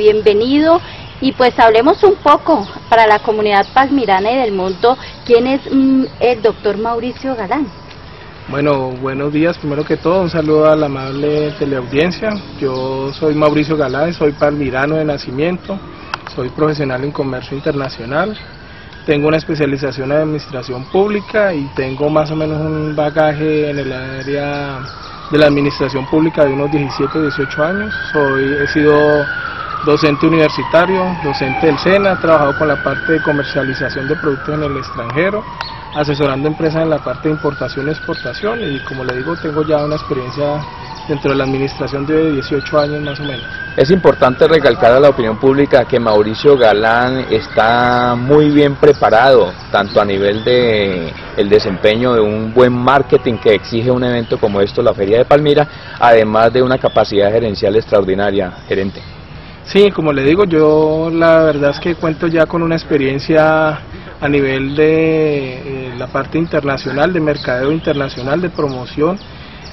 bienvenido y pues hablemos un poco para la comunidad palmirana y del mundo, ¿quién es mm, el doctor Mauricio Galán? Bueno, buenos días. Primero que todo, un saludo a la amable teleaudiencia. Yo soy Mauricio Galán, soy palmirano de nacimiento, soy profesional en comercio internacional, tengo una especialización en administración pública y tengo más o menos un bagaje en el área de la administración pública de unos 17 o 18 años. Soy, he sido docente universitario, docente del SENA, trabajado con la parte de comercialización de productos en el extranjero, asesorando empresas en la parte de importación y exportación y como le digo tengo ya una experiencia dentro de la administración de 18 años más o menos. Es importante recalcar a la opinión pública que Mauricio Galán está muy bien preparado, tanto a nivel de el desempeño de un buen marketing que exige un evento como esto, la Feria de Palmira, además de una capacidad gerencial extraordinaria, gerente. Sí, como le digo, yo la verdad es que cuento ya con una experiencia a nivel de eh, la parte internacional, de mercadeo internacional, de promoción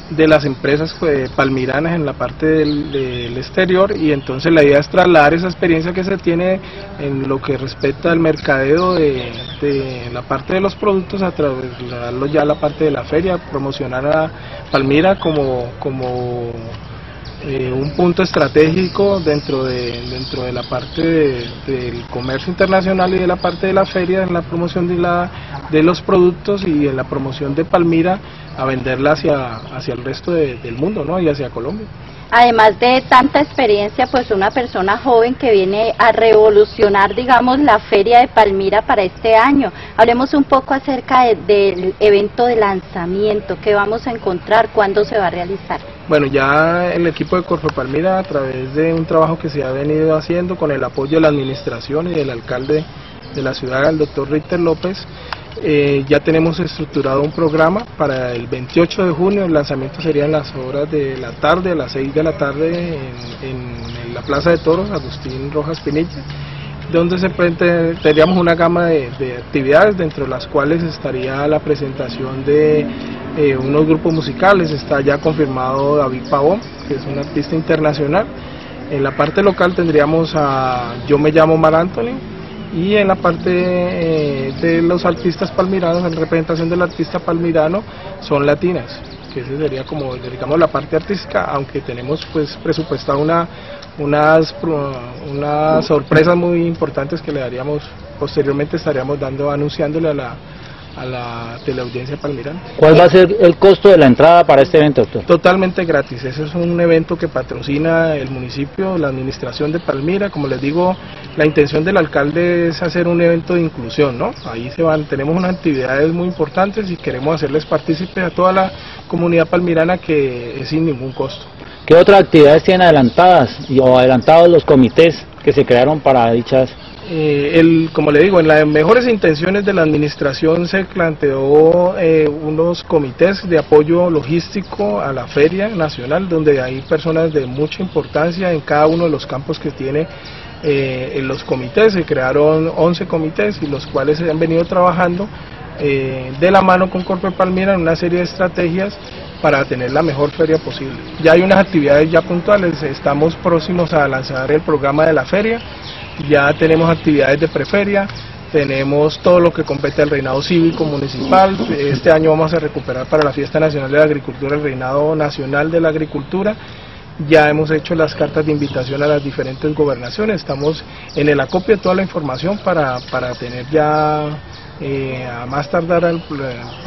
de las empresas pues, palmiranas en la parte del, exterior. Y entonces la idea es trasladar esa experiencia que se tiene en lo que respecta al mercadeo de, la parte de los productos a trasladarlo ya a la parte de la feria, promocionar a Palmira como, como eh, un punto estratégico dentro de, dentro de la parte del comercio internacional y de la parte de la feria en la promoción de, la, de los productos y en la promoción de Palmira a venderla hacia, hacia el resto del mundo ¿no? y hacia Colombia. Además de tanta experiencia, pues una persona joven que viene a revolucionar, digamos, la Feria de Palmira para este año. Hablemos un poco acerca del evento de lanzamiento, qué vamos a encontrar, cuándo se va a realizar. Bueno, ya el equipo de Corfo Palmira, a través de un trabajo que se ha venido haciendo con el apoyo de la administración y del alcalde de la ciudad, el doctor Richter López, eh, ya tenemos estructurado un programa para el 28 de junio, el lanzamiento sería en las horas de la tarde, a las 6 de la tarde en, la Plaza de Toros, Agustín Rojas Pinilla, donde se tendríamos una gama de, actividades, dentro de las cuales estaría la presentación de eh, unos grupos musicales, está ya confirmado David Pavón, que es un artista internacional, en la parte local tendríamos a Yo me llamo Mar Anthony, y en la parte eh, de los artistas palmiranos, en representación del artista palmirano, son latinas, que esa sería como, digamos, la parte artística, aunque tenemos pues presupuestado una, unas, unas sorpresas muy importantes que le daríamos, posteriormente estaríamos dando, anunciándole a la, a la teleaudiencia palmirana. ¿Cuál va a ser el costo de la entrada para este evento, doctor? Totalmente gratis. Ese es un evento que patrocina el municipio, la administración de Palmira. Como les digo, la intención del alcalde es hacer un evento de inclusión, ¿no? Ahí se van, tenemos unas actividades muy importantes y queremos hacerles partícipe a toda la comunidad palmirana que es sin ningún costo. ¿Qué otras actividades tienen adelantadas o adelantados los comités que se crearon para dichas eh, el, como le digo, en las mejores intenciones de la administración se planteó eh, unos comités de apoyo logístico a la feria nacional, donde hay personas de mucha importancia en cada uno de los campos que tiene eh, en los comités. Se crearon 11 comités y los cuales se han venido trabajando de la mano con Corpo Palmira en una serie de estrategias para tener la mejor feria posible. Ya hay unas actividades ya puntuales, estamos próximos a lanzar el programa de la feria ya tenemos actividades de preferia, tenemos todo lo que compete al reinado cívico municipal, este año vamos a recuperar para la Fiesta Nacional de la Agricultura el reinado nacional de la agricultura, ya hemos hecho las cartas de invitación a las diferentes gobernaciones, estamos en el acopio de toda la información para, para tener ya eh, a más tardar el,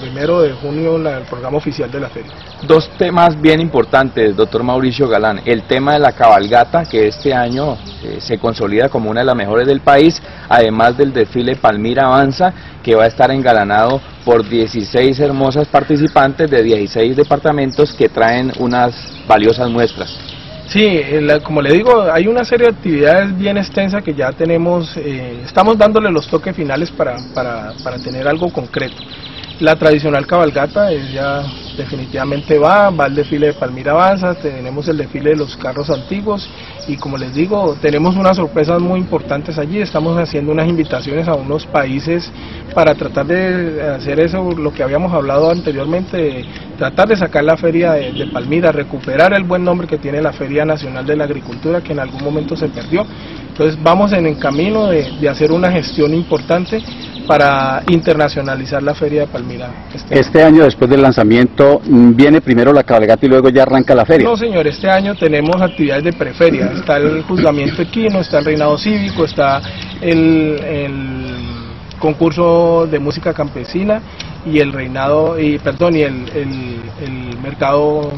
primero de junio el programa oficial de la feria. Dos temas bien importantes, doctor Mauricio Galán. El tema de la cabalgata, que este año eh, se consolida como una de las mejores del país, además del desfile Palmira Avanza, que va a estar engalanado por 16 hermosas participantes de 16 departamentos que traen unas valiosas muestras. Sí, como le digo, hay una serie de actividades bien extensas que ya tenemos, eh, estamos dándole los toques finales para, para, para tener algo concreto. La tradicional cabalgata ya definitivamente va, va el desfile de Palmira Avanza, tenemos el desfile de los carros antiguos y como les digo, tenemos unas sorpresas muy importantes allí, estamos haciendo unas invitaciones a unos países para tratar de hacer eso, lo que habíamos hablado anteriormente, tratar de sacar la feria de, Palmira, recuperar el buen nombre que tiene la Feria Nacional de la Agricultura que en algún momento se perdió. Entonces vamos en el camino de, de hacer una gestión importante para internacionalizar la Feria de Palmira. Este, este año. después del lanzamiento, mm, ¿viene primero la cabalgata y luego ya arranca la feria? No, señor, este año tenemos actividades de preferia. Está el juzgamiento equino, está el reinado cívico, está el, concurso de música campesina y el reinado, y perdón, y el, mercado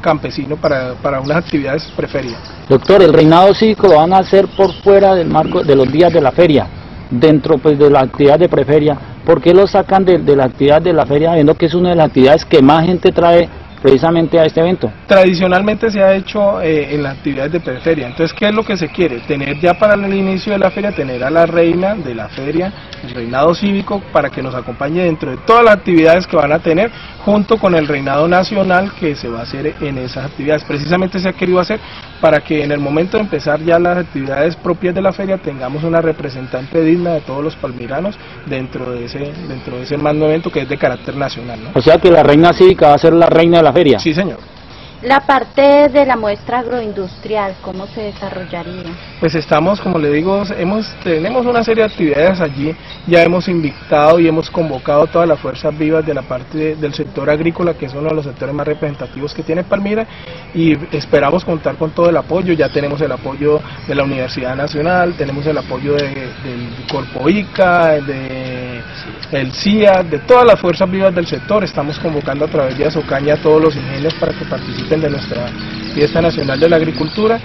campesino para, para unas actividades preferidas. Doctor, el reinado cívico lo van a hacer por fuera del marco de los días de la feria dentro pues, de la actividad de preferia, ¿por qué lo sacan de, de la actividad de la feria viendo que es una de las actividades que más gente trae precisamente a este evento? Tradicionalmente se ha hecho eh, en las actividades de preferia. Entonces, ¿qué es lo que se quiere? Tener ya para el inicio de la feria, tener a la reina de la feria, el reinado cívico, para que nos acompañe dentro de todas las actividades que van a tener, junto con el reinado nacional que se va a hacer en esas actividades. Precisamente se ha querido hacer para que en el momento de empezar ya las actividades propias de la feria tengamos una representante digna de todos los palmiranos dentro de ese dentro de ese magno evento que es de carácter nacional. O sea que la reina cívica va a ser la reina de la feria. Sí, señor. La parte de la muestra agroindustrial, ¿cómo se desarrollaría? Pues estamos, como le digo, hemos, tenemos una serie de actividades allí, ya hemos invitado y hemos convocado todas las fuerzas vivas de la parte del sector agrícola, que es uno de los sectores más representativos que tiene Palmira, y esperamos contar con todo el apoyo, ya tenemos el apoyo de la Universidad Nacional, tenemos el apoyo del Corpo ICA, de el CIA, de todas las fuerzas vivas del sector, estamos convocando a través de Azocaña a todos los ingenios para que participen de nuestra fiesta nacional de la agricultura.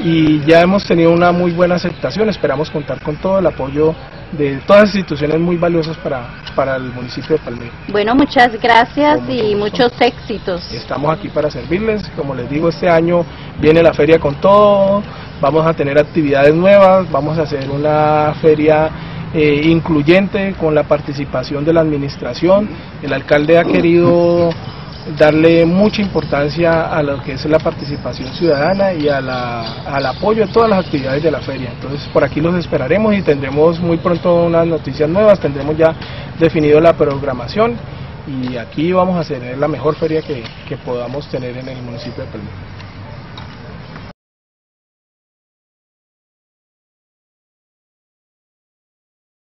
Y ya hemos tenido una muy buena aceptación, esperamos contar con todo el apoyo de todas las instituciones muy valiosas para, para el municipio de Palmira. Bueno, muchas gracias y muchos éxitos. Estamos aquí para servirles, como les digo, este año viene la feria con todo, vamos a tener actividades nuevas, vamos a hacer una feria eh, incluyente con la participación de la administración, el alcalde ha querido darle mucha importancia a lo que es la participación ciudadana y a al apoyo a todas las actividades de la feria. Entonces por aquí los esperaremos y tendremos muy pronto unas noticias nuevas, tendremos ya definido la programación y aquí vamos a hacer la mejor feria que, que podamos tener en el municipio de Palmira.